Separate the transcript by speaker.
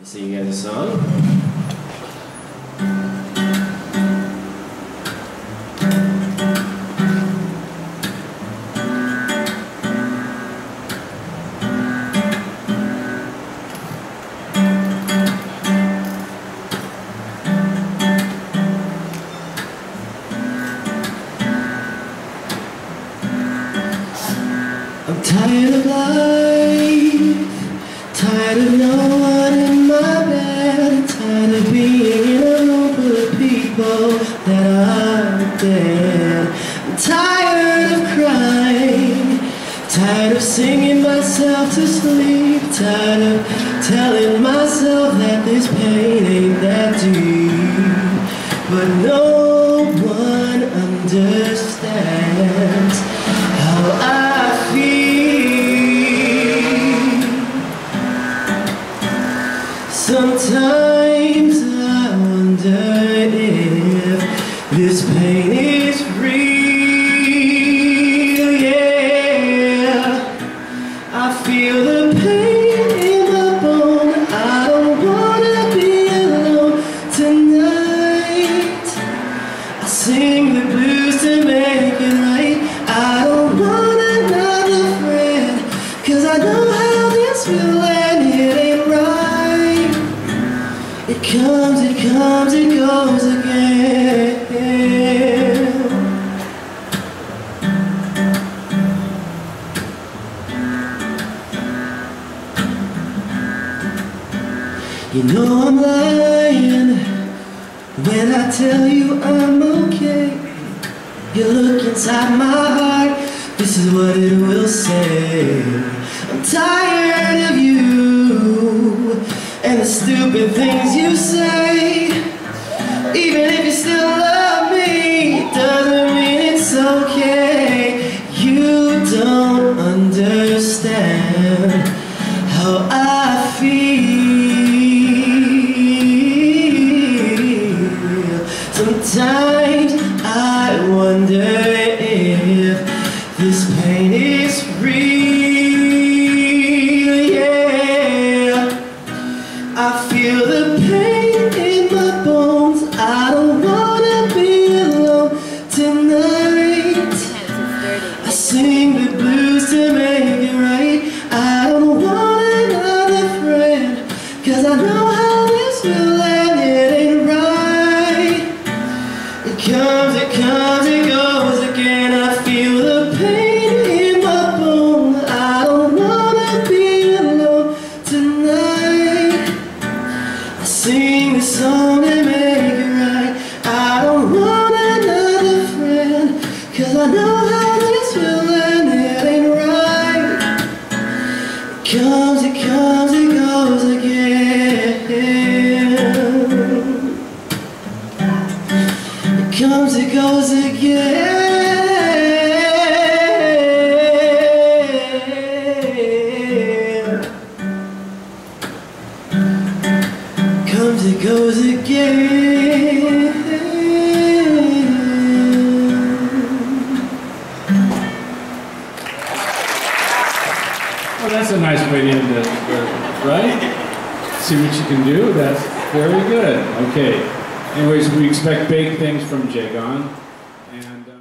Speaker 1: I'll sing you guys a song. I'm tired of life, tired of no tired of singing myself to sleep, tired of telling myself that this pain ain't that deep. But no one understands how I feel. Sometimes I wonder if this pain is comes, it comes, it goes again. You know I'm lying when I tell you I'm okay. You look inside my heart, this is what it will say. I'm tired of you and the stupid things you say. Even if you still love me, doesn't mean it's okay. You don't understand how I feel. Sometimes I wonder if this pain I feel the pain in my bones. I don't wanna be alone tonight. I sing the blues to make it right. I don't want another friend. Cause I know how this will end. Sing this song to make it right. I don't want another friend. Cause I know how this will end. It ain't right. It comes, it comes, it goes again. It comes, it goes again. Comes, it goes again.
Speaker 2: Well, that's a nice way to end it, uh, right? See what you can do. That's very good. Okay. Anyways, we expect big things from Jegaan, and.